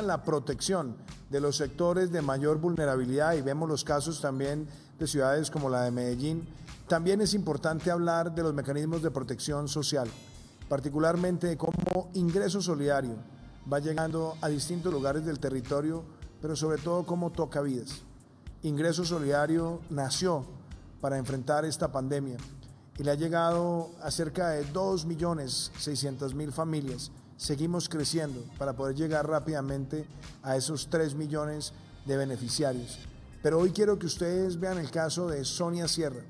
la protección de los sectores de mayor vulnerabilidad y vemos los casos también de ciudades como la de Medellín, también es importante hablar de los mecanismos de protección social, particularmente de cómo ingreso solidario va llegando a distintos lugares del territorio, pero sobre todo cómo toca vidas. Ingreso Solidario nació para enfrentar esta pandemia y le ha llegado a cerca de 2.600.000 familias. Seguimos creciendo para poder llegar rápidamente a esos 3 millones de beneficiarios. Pero hoy quiero que ustedes vean el caso de Sonia Sierra,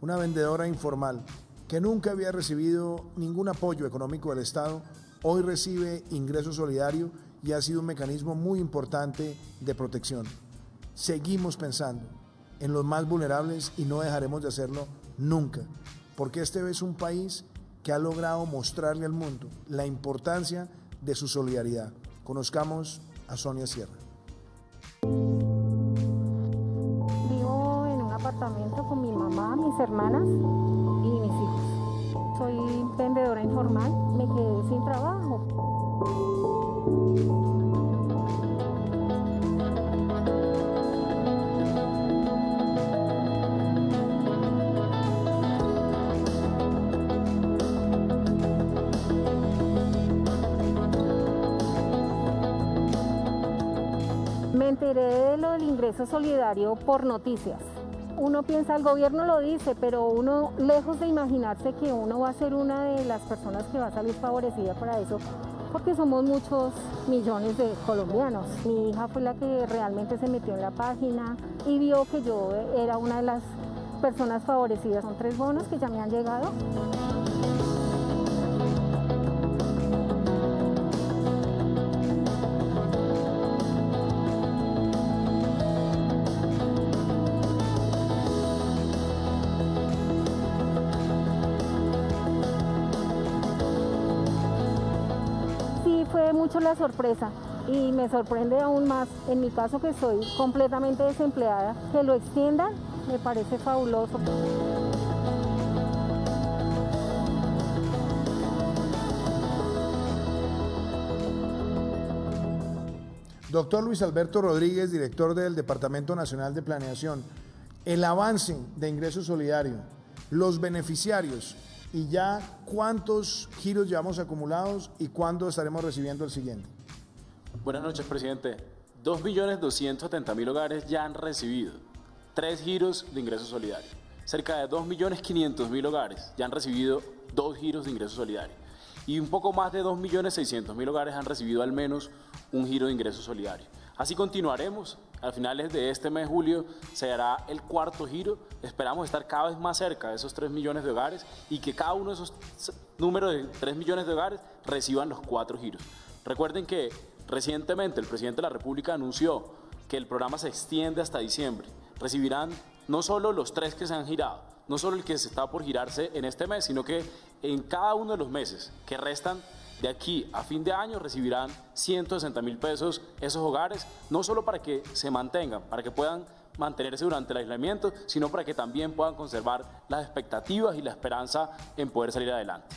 una vendedora informal que nunca había recibido ningún apoyo económico del Estado, hoy recibe ingreso solidario y ha sido un mecanismo muy importante de protección seguimos pensando en los más vulnerables y no dejaremos de hacerlo nunca, porque este es un país que ha logrado mostrarle al mundo la importancia de su solidaridad. Conozcamos a Sonia Sierra. Vivo en un apartamento con mi mamá, mis hermanas y mis hijos. Soy vendedora informal, me quedé sin trabajo. Me enteré de lo del ingreso solidario por noticias. Uno piensa, el gobierno lo dice, pero uno, lejos de imaginarse que uno va a ser una de las personas que va a salir favorecida para eso, porque somos muchos millones de colombianos. Mi hija fue la que realmente se metió en la página y vio que yo era una de las personas favorecidas. Son tres bonos que ya me han llegado. Fue mucho la sorpresa y me sorprende aún más, en mi caso que soy completamente desempleada, que lo extiendan, me parece fabuloso. Doctor Luis Alberto Rodríguez, director del Departamento Nacional de Planeación, el avance de ingreso solidario, los beneficiarios y ya cuántos giros llevamos acumulados y cuándo estaremos recibiendo el siguiente. Buenas noches, presidente. 2.270.000 hogares ya han recibido tres giros de ingreso solidario. Cerca de 2.500.000 hogares ya han recibido dos giros de ingreso solidario. Y un poco más de 2.600.000 hogares han recibido al menos un giro de ingreso solidario. Así continuaremos. A finales de este mes de julio se hará el cuarto giro. Esperamos estar cada vez más cerca de esos 3 millones de hogares y que cada uno de esos números de 3 millones de hogares reciban los cuatro giros. Recuerden que recientemente el presidente de la República anunció que el programa se extiende hasta diciembre. Recibirán no solo los tres que se han girado, no solo el que se está por girarse en este mes, sino que en cada uno de los meses que restan de aquí a fin de año recibirán 160 mil pesos esos hogares, no solo para que se mantengan, para que puedan mantenerse durante el aislamiento, sino para que también puedan conservar las expectativas y la esperanza en poder salir adelante.